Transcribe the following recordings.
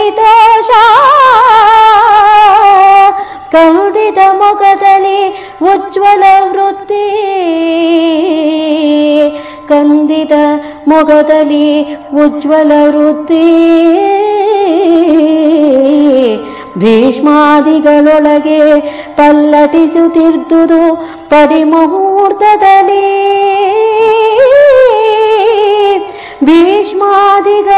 ಪರಿತೋಷ ಕಂದಿದ ಮೊಗದಲ್ಲಿ ಉಜ್ವಲ ವೃತ್ತಿ. ಕಂದಿದ ಮೊಗದಲ್ಲಿ ಉಜ್ವಲ ವೃತ್ತಿ. ಭೀಷ್ಮಾದಿಗಳೊಳಗೆ ಪಲ್ಲಟಿಸುತ್ತಿದ್ದುದು ಪರಿಮುಹೂರ್ತದಲ್ಲಿ ಭೀಷ್ಮಾದಿಗಳೊಳಗೆ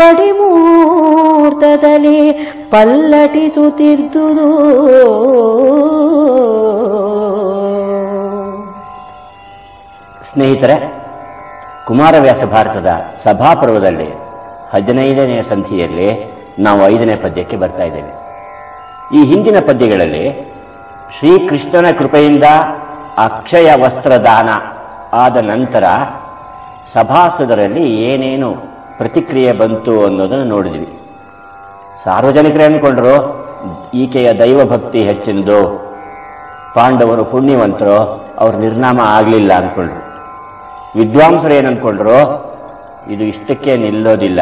ಪಡಿಮೂರ್ತದಲ್ಲಿ ಪಲ್ಲಟಿಸುತ್ತಿದ್ದುದು. ಸ್ನೇಹಿತರೆ, ಕುಮಾರವ್ಯಾಸ ಭಾರತದ ಸಭಾಪರ್ವದಲ್ಲಿ ಹದಿನೈದನೆಯ ಸಂಧಿಯಲ್ಲಿ ನಾವು ಐದನೇ ಪದ್ಯಕ್ಕೆ ಬರ್ತಾ ಇದ್ದೇವೆ. ಈ ಹಿಂದಿನ ಪದ್ಯಗಳಲ್ಲಿ ಶ್ರೀಕೃಷ್ಣನ ಕೃಪೆಯಿಂದ ಅಕ್ಷಯ ವಸ್ತ್ರದಾನ ಆದ ನಂತರ ಸಭಾಸದರಲ್ಲಿ ಏನೇನು ಪ್ರತಿಕ್ರಿಯೆ ಬಂತು ಅನ್ನೋದನ್ನು ನೋಡಿದ್ವಿ. ಸಾರ್ವಜನಿಕರೇ ಅಂದ್ಕೊಂಡ್ರು, ಈಕೆಯ ದೈವಭಕ್ತಿ ಹೆಚ್ಚಿನದು ಪಾಂಡವರು ಪುಣ್ಯವಂತರು, ಅವ್ರ ನಿರ್ನಾಮ ಆಗಲಿಲ್ಲ ಅಂದ್ಕೊಂಡ್ರು. ವಿದ್ವಾಂಸರು ಏನು ಅಂದ್ಕೊಂಡ್ರು ಇದು ಇಷ್ಟಕ್ಕೆ ನಿಲ್ಲೋದಿಲ್ಲ,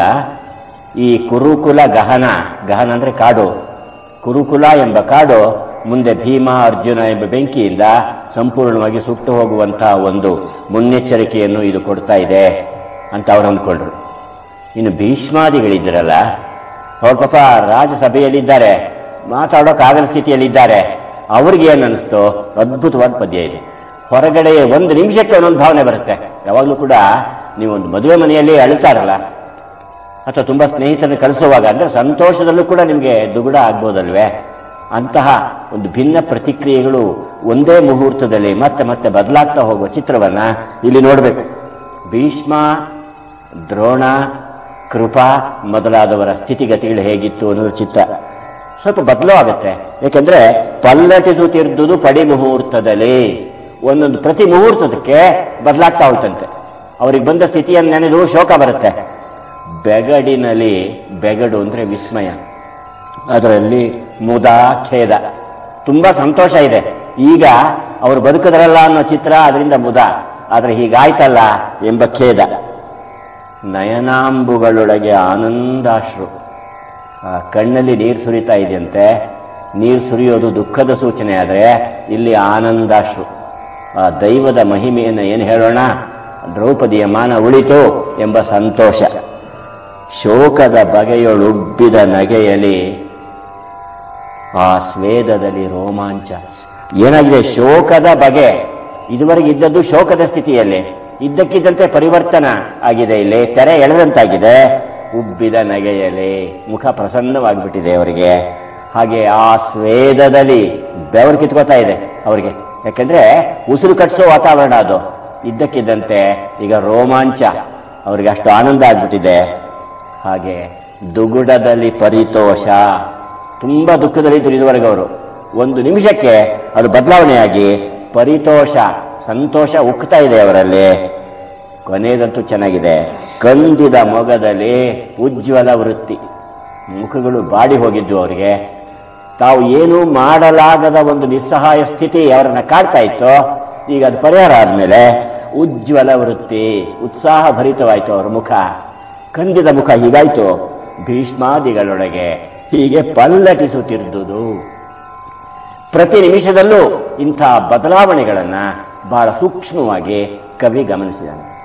ಈ ಕುರುಕುಲ ಗಹನ ಗಹನ ಅಂದರೆ ಕಾಡು, ಕುರುಕುಲ ಎಂಬ ಕಾಡು ಮುಂದೆ ಭೀಮ, ಅರ್ಜುನ ಎಂಬ ಬೆಂಕಿಯಿಂದ ಸಂಪೂರ್ಣವಾಗಿ ಸುಟ್ಟು ಹೋಗುವಂತಹ ಒಂದು ಮುನ್ನೆಚ್ಚರಿಕೆಯನ್ನು ಇದು ಕೊಡ್ತಾ ಇದೆ ಅಂತ ಅವ್ರು ಅಂದ್ಕೊಂಡ್ರು. ಇನ್ನು ಭೀಷ್ಮಾದಿಗಳಿದ್ದರಲ್ಲ ಅವ್ರ ಪಾಪ ರಾಜಸಭೆಯಲ್ಲಿದ್ದಾರೆ. ಮಾತಾಡೋಕ್ಕಾಗದ ಸ್ಥಿತಿಯಲ್ಲಿದ್ದಾರೆ. ಅವ್ರಿಗೆ ಏನು ಅದ್ಭುತವಾದ ಪದ್ಯ ಇದೆ. ಹೊರಗಡೆ ಒಂದು ನಿಮಿಷಕ್ಕೆ ಒಂದೊಂದು ಭಾವನೆ ಬರುತ್ತೆ. ಯಾವಾಗಲೂ ಕೂಡ ನೀವು ಒಂದು ಮದುವೆ ಮನೆಯಲ್ಲಿ ಅಳುತ್ತಾರಲ್ಲ? ಅಥವಾ ತುಂಬ ಸ್ನೇಹಿತರನ್ನು ಕಳಿಸುವಾಗ, ಅಂದರೆ ಸಂತೋಷದಲ್ಲೂ ಕೂಡ ನಿಮಗೆ ದುಗುಡ ಆಗ್ಬೋದಲ್ವೇ? ಅಂತಹ ಒಂದು ಭಿನ್ನ ಪ್ರತಿಕ್ರಿಯೆಗಳು ಒಂದೇ ಮುಹೂರ್ತದಲ್ಲಿ ಮತ್ತೆ ಮತ್ತೆ ಬದಲಾಗ್ತಾ ಹೋಗುವ ಚಿತ್ರವನ್ನು ಇಲ್ಲಿ ನೋಡಬೇಕು. ಭೀಷ್ಮ, ದ್ರೋಣ ಕೃಪಾ ಮೊದಲಾದವರ ಸ್ಥಿತಿಗತಿಗಳು ಹೇಗಿತ್ತು ಅನ್ನೋದು ಚಿತ್ತ. ಸ್ವಲ್ಪ ಬದಲು ಆಗುತ್ತೆ. ಯಾಕೆಂದ್ರೆ ಪಲ್ಲಟಿಸುತ್ತಿರ್ದುದು ಪಡಿ ಮುಹೂರ್ತದಲ್ಲಿ ಒಂದೊಂದು ಪ್ರತಿ ಮುಹೂರ್ತದಕ್ಕೆ ಬದಲಾಗ್ತಾ ಹೋಯ್ತಂತೆ. ಅವ್ರಿಗೆ ಬಂದ ಸ್ಥಿತಿಯನ್ನು ನೆನೆದು ಶೋಕ ಬರುತ್ತೆ. ಬೆಗಡಿನಲ್ಲಿ ಬೆಗಡು ಅಂದ್ರೆ ವಿಸ್ಮಯ. ಅದರಲ್ಲಿ ಮುದ ಖೇದ ತುಂಬಾ ಸಂತೋಷ ಇದೆ. ಈಗ ಅವರು ಬದುಕದ್ರಲ್ಲ ಅನ್ನೋ ಚಿತ್ರ ಅದರಿಂದ ಮುದ. ಆದರೆ ಹೀಗಾಯ್ತಲ್ಲ ಎಂಬ ಖೇದ ನಯನಾಂಬುಗಳೊಳಗೆ ಆನಂದಾಶ್ರು. ಆ ಕಣ್ಣಲ್ಲಿ ನೀರು ಸುರಿತಾ ಇದೆಯಂತೆ. ನೀರು ಸುರಿಯೋದು ದುಃಖದ ಸೂಚನೆ ಆದರೆ ಇಲ್ಲಿ ಆನಂದಾಶ್ರು. ಆ ದೈವದ ಮಹಿಮೆಯನ್ನು ಏನು ಹೇಳೋಣ? ದ್ರೌಪದಿಯ ಮಾನ ಉಳಿತು ಎಂಬ ಸಂತೋಷ. ಶೋಕದ ಬಗೆಯೊಳುಬ್ಬಿದ ನಗೆಯಲ್ಲಿ ಆ ಸ್ವೇದದಲ್ಲಿ ರೋಮಾಂಚ ಏನಾಗಿದೆ? ಶೋಕದ ಬಗೆ. ಇದುವರೆಗೆ ಇದ್ದದ್ದು ಶೋಕದ ಸ್ಥಿತಿಯಲ್ಲಿ. ಇದ್ದಕ್ಕಿದ್ದಂತೆ ಪರಿವರ್ತನ ಆಗಿದೆ. ಇಲ್ಲಿ ತೆರೆ ಎಳೆದಂತಾಗಿದೆ. ಉಬ್ಬಿದ ನಗೆಯಲಿ ಮುಖ ಪ್ರಸನ್ನವಾಗಿಬಿಟ್ಟಿದೆ ಅವರಿಗೆ. ಹಾಗೆ ಆ ಸ್ವೇದದಲ್ಲಿ ಬೆವರು ಕಿತ್ಕೋತಾ ಇದೆ ಅವರಿಗೆ. ಯಾಕೆಂದ್ರೆ ಉಸಿರು ಕಟ್ಟಿಸೋ ವಾತಾವರಣ ಅದು. ಇದ್ದಕ್ಕಿದ್ದಂತೆ ಈಗ ರೋಮಾಂಚ ಅವರಿಗೆ ಅಷ್ಟು ಆನಂದ ಆಗ್ಬಿಟ್ಟಿದೆ. ಹಾಗೆ ದುಗುಡದಲ್ಲಿ ಪರಿತೋಷ. ತುಂಬಾ ದುಃಖದಲ್ಲಿ ಇದುವರೆಗೆ ಅವರು. ಒಂದು ನಿಮಿಷಕ್ಕೆ ಅದು ಬದಲಾವಣೆಯಾಗಿ ಪರಿತೋಷ. ಸಂತೋಷ ಉಕ್ತಾ ಇದೆ ಅವರಲ್ಲಿ. ಕೊನೆಯದಂತೂ ಚೆನ್ನಾಗಿದೆ. ಕಂದಿದ ಮೊಗದಲ್ಲಿ ಉಜ್ವಲ ವೃತ್ತಿ. ಮುಖಗಳು ಬಾಡಿ ಹೋಗಿದ್ದು ಅವರಿಗೆ. ತಾವು ಏನೂ ಮಾಡಲಾಗದ ಒಂದು ನಿಸ್ಸಹಾಯ ಸ್ಥಿತಿ ಅವರನ್ನ ಕಾಡ್ತಾ ಇತ್ತು. ಈಗ ಅದು ಪರಿಹಾರ ಆದ್ಮೇಲೆ ಉಜ್ವಲ ವೃತ್ತಿ ಉತ್ಸಾಹ ಭರಿತವಾಯಿತು ಅವರ ಮುಖ. ಕಂದಿದ ಮುಖ ಹೀಗಾಯ್ತು. ಭೀಷ್ಮಾದಿಗಳೊಳಗೆ ಹೀಗೆ ಪಲ್ಲಟಿಸುತ್ತಿರುವುದು. ಪ್ರತಿ ನಿಮಿಷದಲ್ಲೂ ಇಂಥ ಬದಲಾವಣೆಗಳನ್ನ ಬಹಳ ಸೂಕ್ಷ್ಮವಾಗಿ ಕವಿ ಗಮನಿಸಿದ್ದಾನೆ.